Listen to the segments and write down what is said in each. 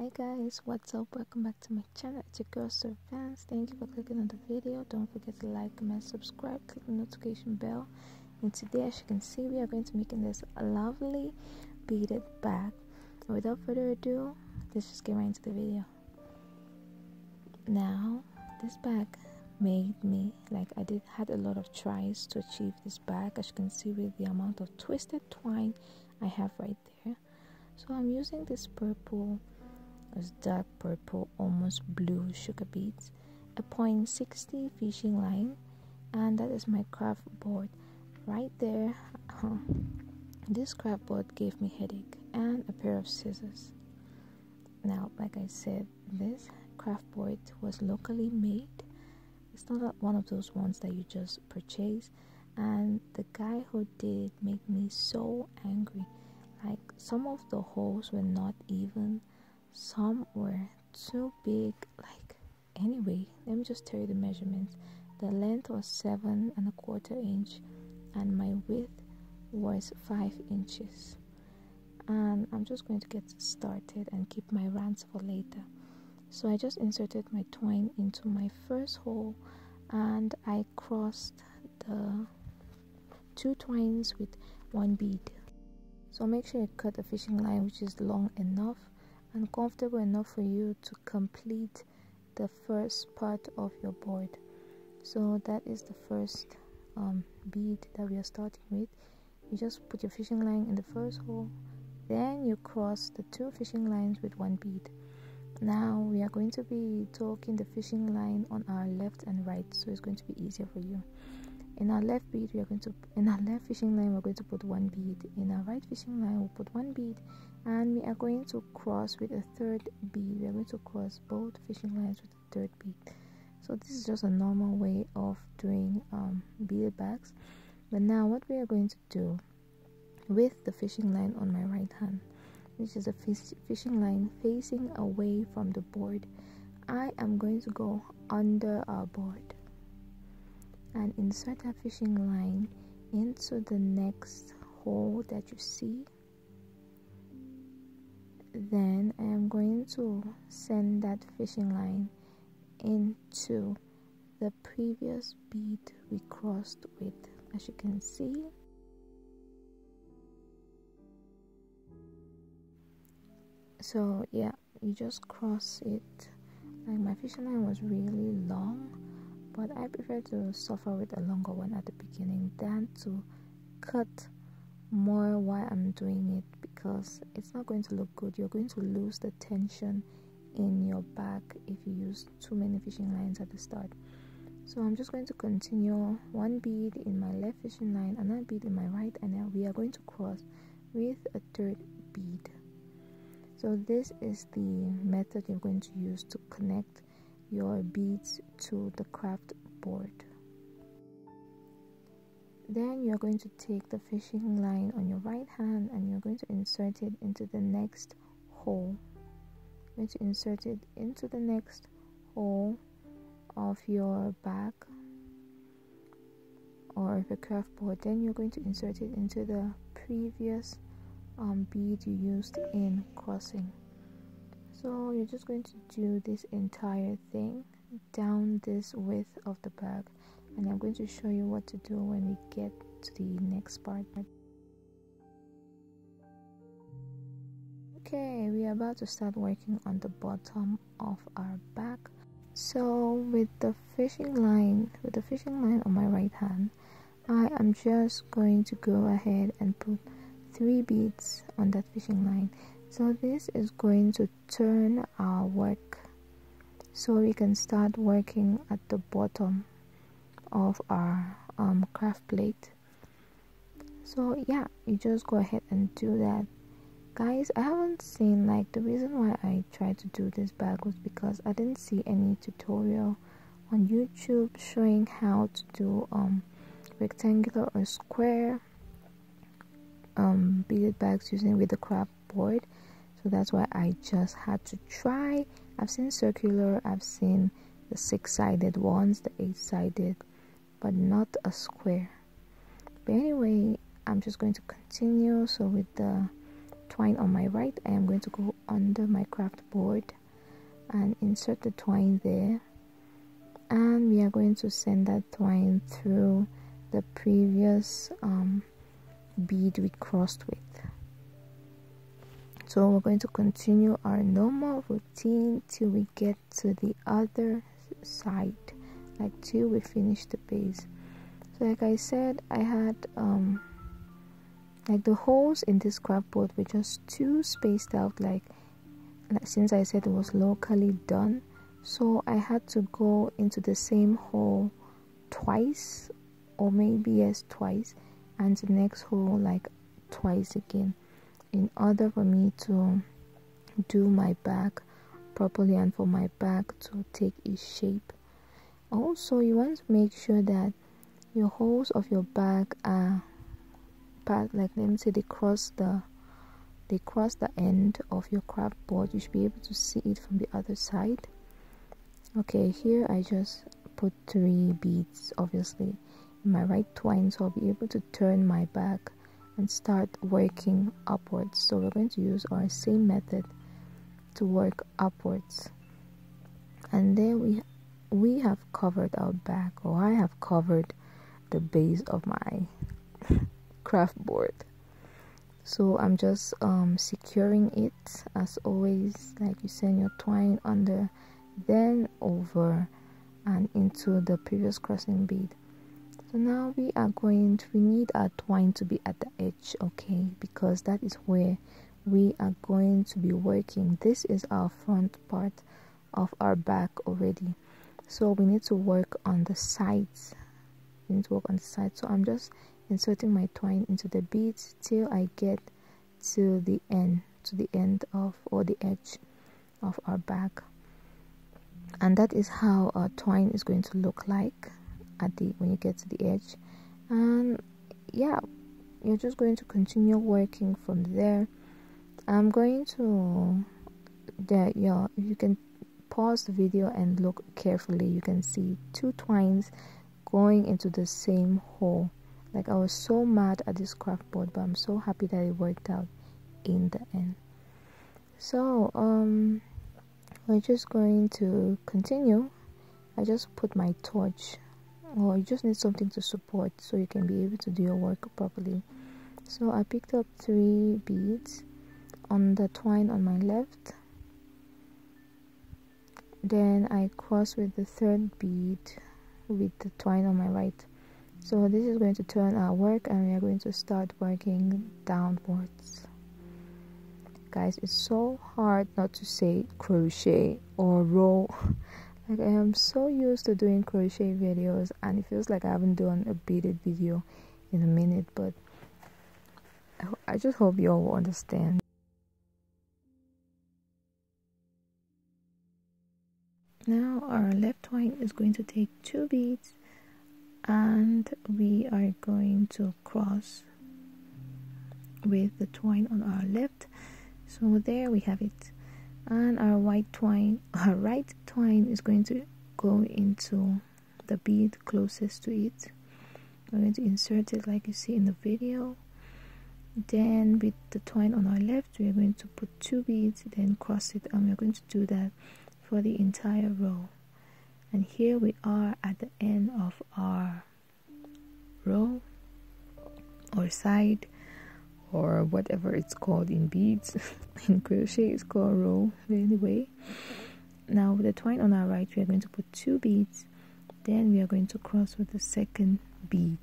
hi guys. What's up? Welcome back to my channel. It's your girl Vans. thank you for clicking on the video. Don't forget to like comment subscribe click the notification bell. And today as you can see we are going to making this lovely beaded bag. Without further ado let's just get right into the video. Now this bag made me like I did had a lot of tries to achieve this bag. As you can see with the amount of twisted twine I have right there. So I'm using this purple this dark purple almost blue sugar beads a point 60 fishing line and that is my craft board. Right there this craft board gave me headache and a pair of scissors. Now like I said this craft board was locally made. It's not one of those ones that you just purchase. And the guy who did made me so angry like some of the holes were not even some were too big like anyway let me just tell you the measurements. The length was seven and a quarter inch and my width was five inches. And i'm just going to get started and keep my rants for later. So i just inserted my twine into my first hole and i crossed the two twines with one bead. So make sure you cut the fishing line which is long enough and comfortable enough for you to complete the first part of your board. So that is the first um, bead that we are starting with. You just put your fishing line in the first hole then you cross the two fishing lines with one bead. Now we are going to be talking the fishing line on our left and right so it's going to be easier for you in our left bead we are going to in our left fishing line we're going to put one bead. In our right fishing line we'll put one bead. And we are going to cross with a third bead. We are going to cross both fishing lines with a third bead. So this is just a normal way of doing um, beaded bags but now what we are going to do with the fishing line on my right hand which is a fish, fishing line facing away from the board I am going to go under our board and insert that fishing line into the next hole that you see. Then I am going to send that fishing line into the previous bead we crossed with as you can see. So yeah you just cross it. Like my fishing line was really long but I prefer to suffer with a longer one at the beginning than to cut more while I'm doing it because it's not going to look good. You're going to lose the tension in your back if you use too many fishing lines at the start. So I'm just going to continue one bead in my left fishing line, another bead in my right, and now we are going to cross with a third bead. So this is the method you're going to use to connect your beads to the craft board. Then you're going to take the fishing line on your right hand and you're going to insert it into the next hole. You're going to insert it into the next hole of your back or the craft board. Then you're going to insert it into the previous um, bead you used in crossing. So you're just going to do this entire thing down this width of the bag and I'm going to show you what to do when we get to the next part. Okay, we are about to start working on the bottom of our bag. So with the fishing line, with the fishing line on my right hand, I am just going to go ahead and put three beads on that fishing line. So this is going to turn our work so we can start working at the bottom of our um, craft plate. So yeah you just go ahead and do that. Guys i haven't seen like the reason why i tried to do this bag was because i didn't see any tutorial on youtube showing how to do um rectangular or square um beaded bags using with the craft board so that's why i just had to try. I've seen circular i've seen the six-sided ones the eight-sided but not a square. But anyway I'm just going to continue. So with the twine on my right I am going to go under my craft board and insert the twine there. And we are going to send that twine through the previous um, bead we crossed with so we're going to continue our normal routine till we get to the other side like till we finish the base. So like I said I had um like the holes in this craft board were just too spaced out like, like since I said it was locally done. So I had to go into the same hole twice or maybe yes twice and the next hole like twice again in order for me to do my back properly and for my back to take its shape. Also you want to make sure that your holes of your back are part like let me say they cross the they cross the end of your craft board. You should be able to see it from the other side. Okay here I just put three beads obviously in my right twine so I'll be able to turn my back and start working upwards. So we're going to use our same method to work upwards. And then we we have covered our back or I have covered the base of my craft board. So I'm just um, securing it as always like you send your twine under then over and into the previous crossing bead so now we are going to we need our twine to be at the edge okay? Because that is where we are going to be working. This is our front part of our back already. So we need to work on the sides. We need to work on the sides. So i'm just inserting my twine into the beads till i get to the end to the end of or the edge of our back. And that is how our twine is going to look like at the when you get to the edge. And yeah you're just going to continue working from there. I'm going to that yeah you can pause the video and look carefully. You can see two twines going into the same hole. Like i was so mad at this craft board but i'm so happy that it worked out in the end. So um we're just going to continue. I just put my torch or you just need something to support so you can be able to do your work properly. So I picked up three beads on the twine on my left. Then I cross with the third bead with the twine on my right. So this is going to turn our work and we are going to start working downwards. Guys it's so hard not to say crochet or row like i am so used to doing crochet videos and it feels like i haven't done a beaded video in a minute but i, I just hope you all will understand. Now our left twine is going to take two beads and we are going to cross with the twine on our left. So there we have it and our white twine our right twine is going to go into the bead closest to it. We're going to insert it like you see in the video. Then with the twine on our left we are going to put two beads then cross it and we're going to do that for the entire row. And here we are at the end of our row or side or whatever it's called in beads in crochet it's called row anyway. Now with the twine on our right we are going to put two beads then we are going to cross with the second bead.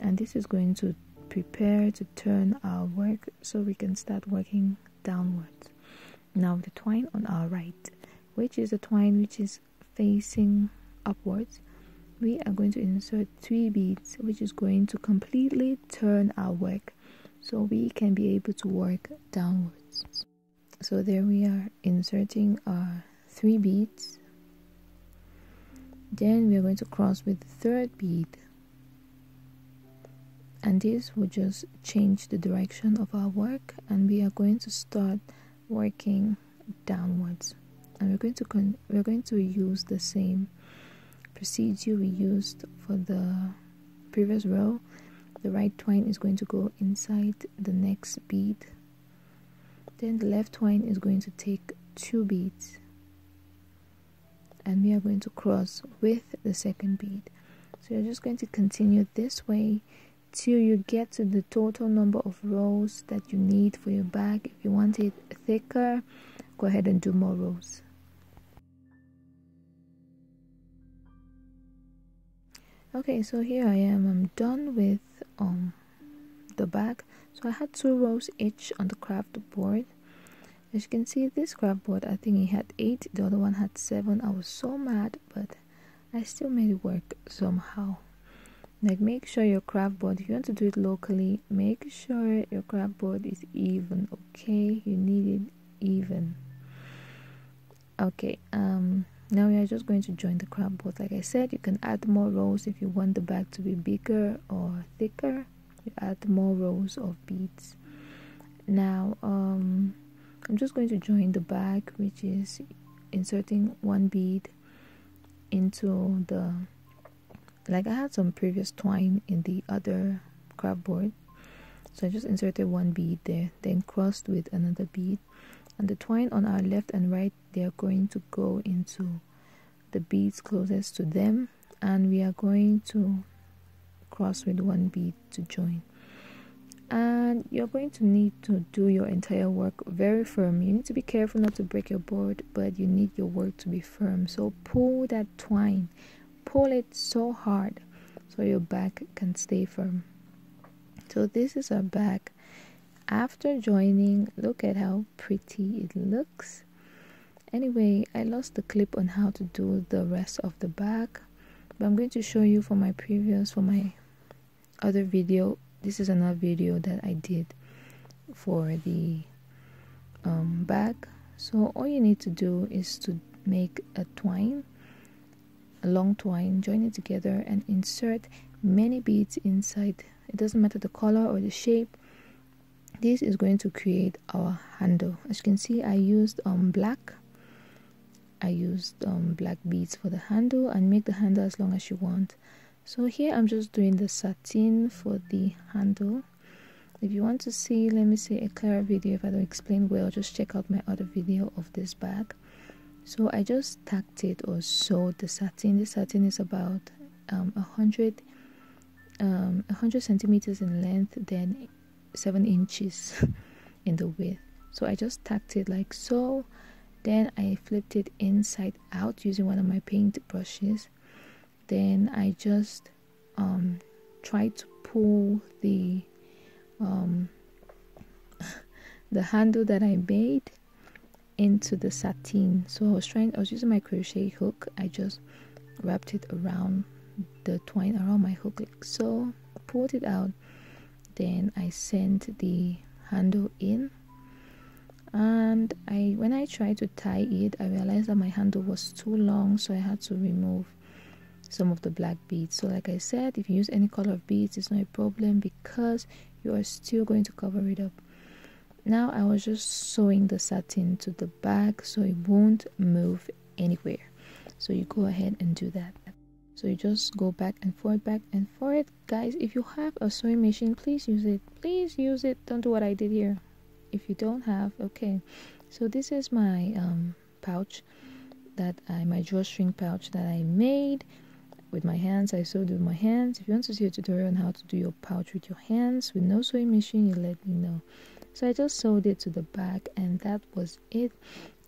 And this is going to prepare to turn our work so we can start working downwards. Now with the twine on our right which is the twine which is facing upwards we are going to insert three beads which is going to completely turn our work so we can be able to work downwards. So there we are inserting our three beads. Then we are going to cross with the third bead. And this will just change the direction of our work and we are going to start working downwards. And we're going to we're going to use the same procedure we used for the previous row the right twine is going to go inside the next bead. Then the left twine is going to take two beads. And we are going to cross with the second bead. So you're just going to continue this way till you get to the total number of rows that you need for your bag. If you want it thicker go ahead and do more rows okay so here I am. I'm done with um the back so I had two rows each on the craft board. As you can see this craft board I think it had eight the other one had seven. I was so mad but I still made it work somehow. Like make sure your craft board if you want to do it locally make sure your craft board is even okay? You need it even. Okay um now we are just going to join the craft board like I said you can add more rows if you want the bag to be bigger or thicker. You add more rows of beads. Now um I'm just going to join the bag which is inserting one bead into the like I had some previous twine in the other craft board. So I just inserted one bead there then crossed with another bead and the twine on our left and right they are going to go into the beads closest to them and we are going to cross with one bead to join. And you're going to need to do your entire work very firm. You need to be careful not to break your board but you need your work to be firm. So pull that twine. Pull it so hard so your back can stay firm. So this is our back after joining look at how pretty it looks. Anyway i lost the clip on how to do the rest of the back but i'm going to show you for my previous for my other video. This is another video that I did for the um, bag so all you need to do is to make a twine a long twine join it together and insert many beads inside. It doesn't matter the color or the shape this is going to create our handle. As you can see I used um, black. I used um, black beads for the handle and make the handle as long as you want. So here I'm just doing the satin for the handle. If you want to see let me see a clearer video. If I don't explain well just check out my other video of this bag. So I just tacked it or sewed the satin. The satin is about um, a hundred um, 100 centimeters in length then 7 inches in the width. So I just tacked it like so. Then I flipped it inside out using one of my paint brushes. Then I just um, try to pull the um, the handle that I made into the satin so I was trying I was using my crochet hook. I just wrapped it around the twine around my hook like so pulled it out then I sent the handle in. And I when I tried to tie it I realized that my handle was too long so I had to remove some of the black beads. So like I said if you use any color of beads it's not a problem because you are still going to cover it up. Now I was just sewing the satin to the back so it won't move anywhere. So you go ahead and do that so you just go back and forth back and forth guys if you have a sewing machine please use it please use it don't do what I did here if you don't have okay so this is my um, pouch that I my drawstring pouch that I made with my hands. I sewed with my hands. If you want to see a tutorial on how to do your pouch with your hands with no sewing machine, you let me know. So I just sewed it to the back and that was it.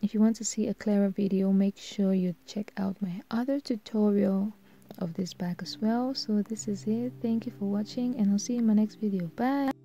If you want to see a clearer video, make sure you check out my other tutorial of this bag as well. So this is it. Thank you for watching and I'll see you in my next video. Bye.